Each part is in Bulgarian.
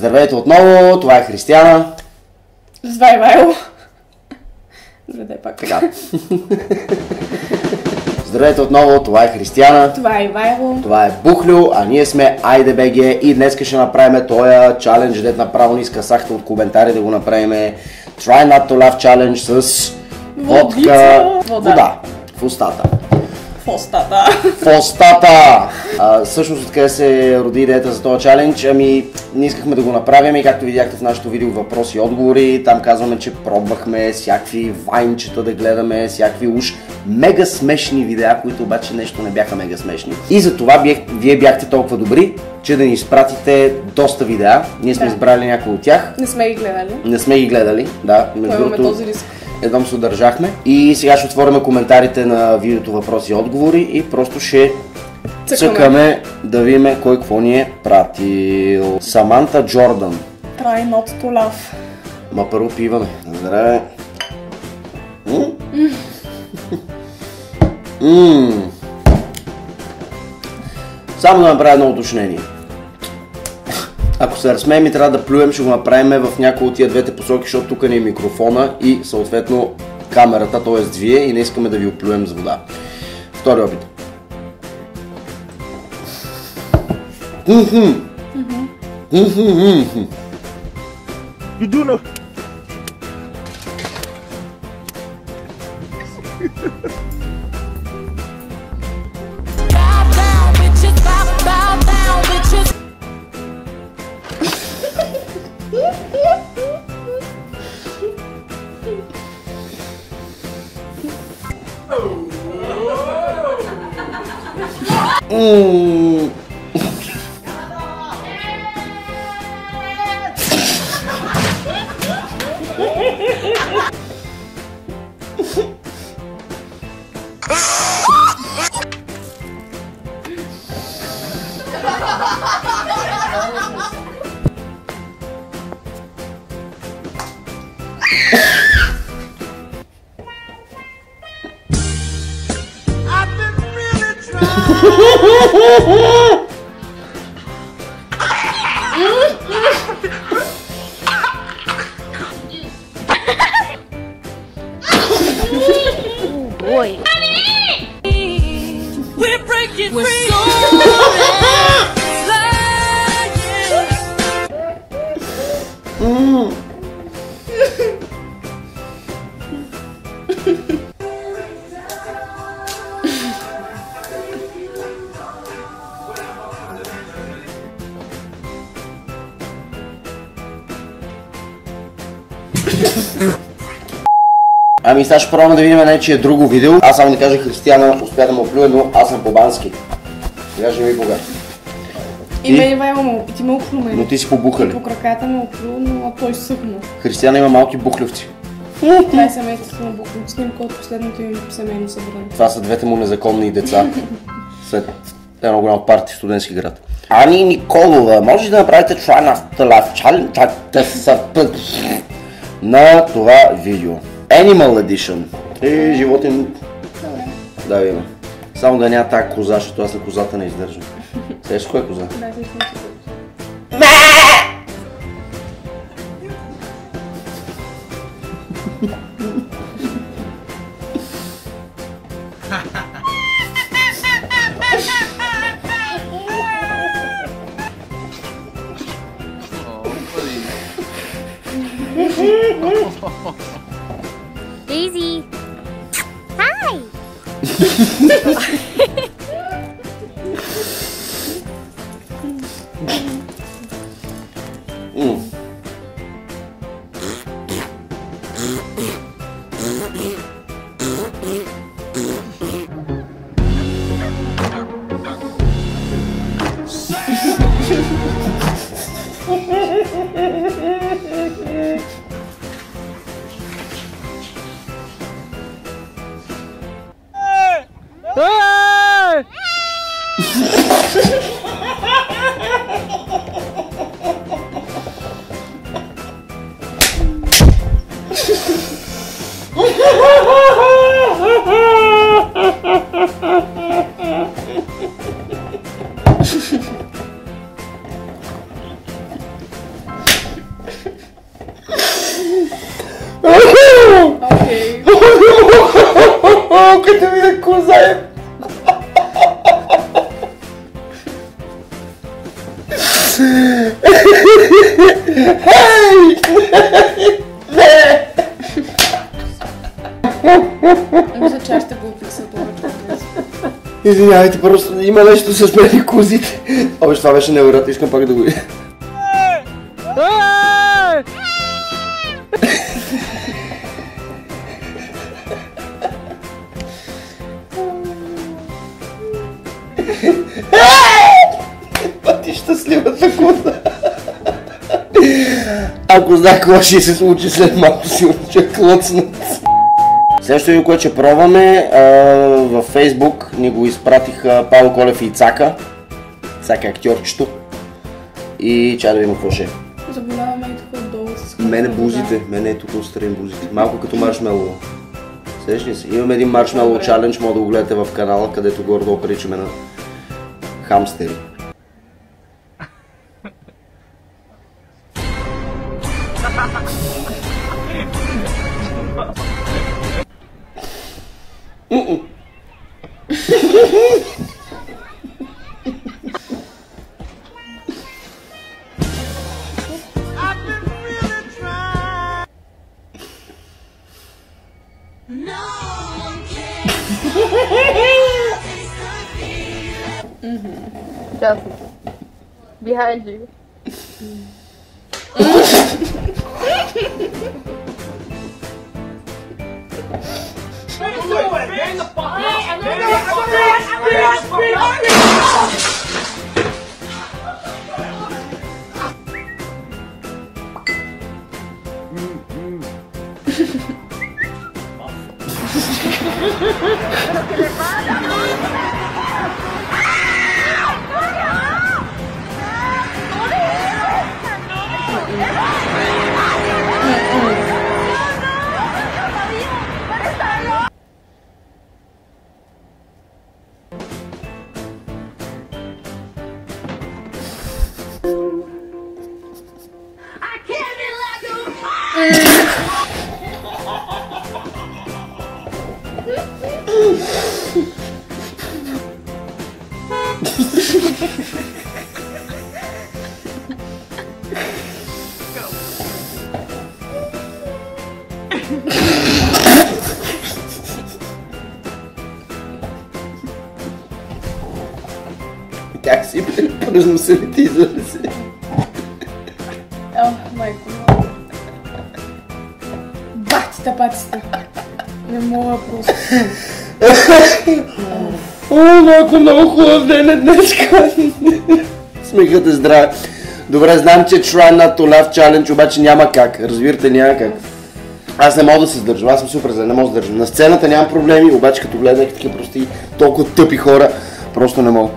Здравейте отново, това е Християна. Здравей, Вайло. Здравей пак. Така. Здравейте отново, това е Християна. Това е Вайло. Това е Бухлю, а ние сме IDBG и днес ще направим този чалендж, дет направо ни изкасахте от коментари да го направим. Try not to laugh challenge с водка. Вода. вода в устата. В устата. В! А, всъщност откъде се роди идеята за този чалендж? Ами, ние искахме да го направим и както видяхте в нашото видео въпроси и отговори, там казваме, че пробвахме всякакви вайнчета да гледаме, всякакви уж мега смешни видеа, които обаче нещо не бяха мега смешни. И за това вие, вие бяхте толкова добри, че да ни изпратите доста видеа. Ние сме Да. избрали някои от тях. Не сме ги гледали. Не сме ги гледали, да. Между другото, този риск. Едном се удържахме. И сега ще отворим коментарите на видеото въпроси и отговори и просто ще Цъкаме. цъкаме да видим кой какво ни е пратил. Саманта Джордан. Try not to laugh. Ма първо пиваме. Здраве. М? М. Само да направя едно уточнение. Ако се разсмеем и трябва да плюем, ще го направим в някои от тия двете посоки, защото тук ни е микрофона и съответно камерата, т.е. вие и не искаме да ви оплюем с вода. Втори опит. You do know. Oh. Woo-hoo! Ами сега ще пробваме да видим нечие друго видео. Аз само да кажа Християна успя да му оплюе, но аз съм по-бански. Сега ще ми бога. И мен Вайло му, и ти ме оплю мен. Но ти си И побухали. по краката ме оплю, но той съхна. Християна има малки бухлевци. Това е семейството на Бухлин. Снимка от последното им семейно събрание. Това са двете му незаконни деца. След едно голямо парти в студентски град. Ани Николова, може да направите try not to laugh challenge на това видео? Animal Edition. И животен... Да, има. Само да няма тази коза, защото аз на козата не издържам. Сега с кое коза? Да, снимка. Daisy. Hi. М. Mm. Ей, да видя коза е. Мисля, че аз ще го описам повече. Извинявайте, просто има нещо с мен и козите. Обе, това беше невероятно, искам пак да го видя. Ако знае какво ще се случи след малко, сигурно ще клъцнат. Следващото видео, което ще пробваме, а, във Фейсбук ни го изпратиха Павло Колев и Цака. Цака е актьорчето. И чай да видим какво ще е. Заболяваме и тук отдолу с Мене бузите, мене е тук отстрани бузите. Малко като маршмелово. Сеш ли се? Имаме един маршмелово Добре. чалендж, може да го гледате в канала, където горе-долу приличаме на хамстери. Chelsea. Behind you. Как си през носовете излезе Батите. Не мога просто. О, малко много хубав ден е днес. Смехът е здраве. Добре, знам, че try not to laugh challenge, обаче няма как. Разбирате, няма как. Аз не мога да се сдържам, аз съм супер зле, не мога да се държам. На сцената нямам проблеми, обаче като гледах такива прости, толкова тъпи хора, просто не мога.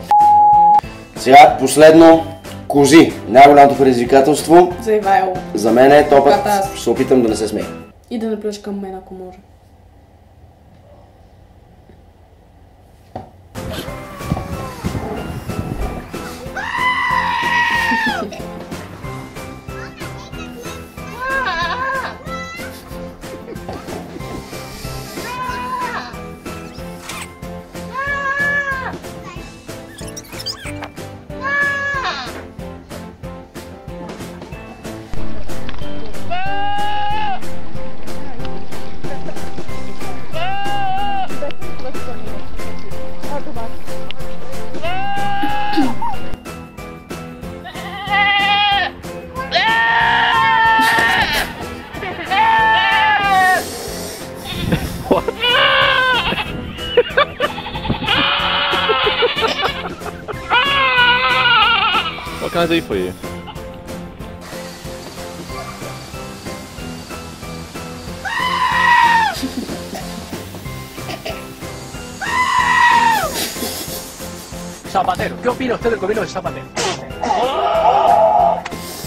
Сега, последно, кози. Най-голямото предизвикателство За Ивайло. за мен е топът. Ще се опитам да не се смея. И да наплюеш към мен, ако може. Do for you? Zapatero, ¿qué opina usted del gobierno de Zapatero?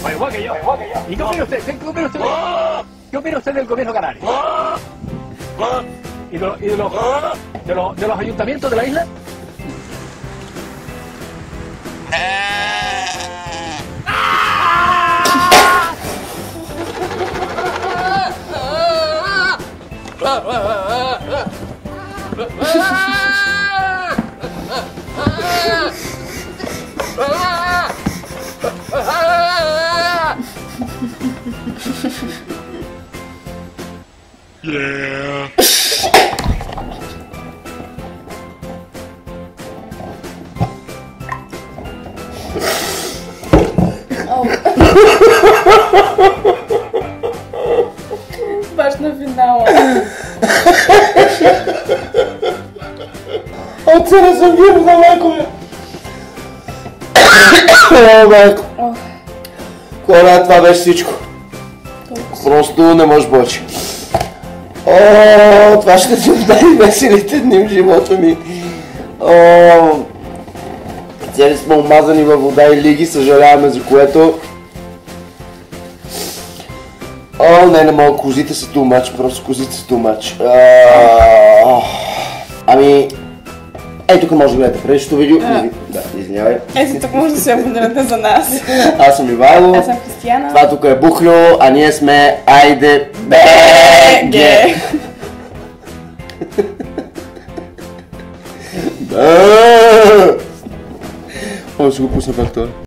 Pues igual que yo. ¿Y qué opina usted? ¿Qué opina usted, ¿Qué opina usted del gobierno canario? ¿Y, de, de los, de, los, de los ayuntamientos de la isla? yeah. От се не съм вирус на майко ми. О, майко. Това беше всичко. Просто не може повече. О, това ще са най-веселите дни в живота ми. О, цели сме омазани във вода и лиги, съжаляваме за което. О, не, не мога, козите са much, просто козите са Ами, ей тук може да гледате предишното видео. А. Да, извинявай. Е, си тук може да се абонирате за нас. Аз съм Ивайло. Аз съм Християна. Това тук е Бухлю, а ние сме Айде БГ! Ге. О, ще го пусна пак това.